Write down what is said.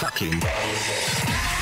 fucking.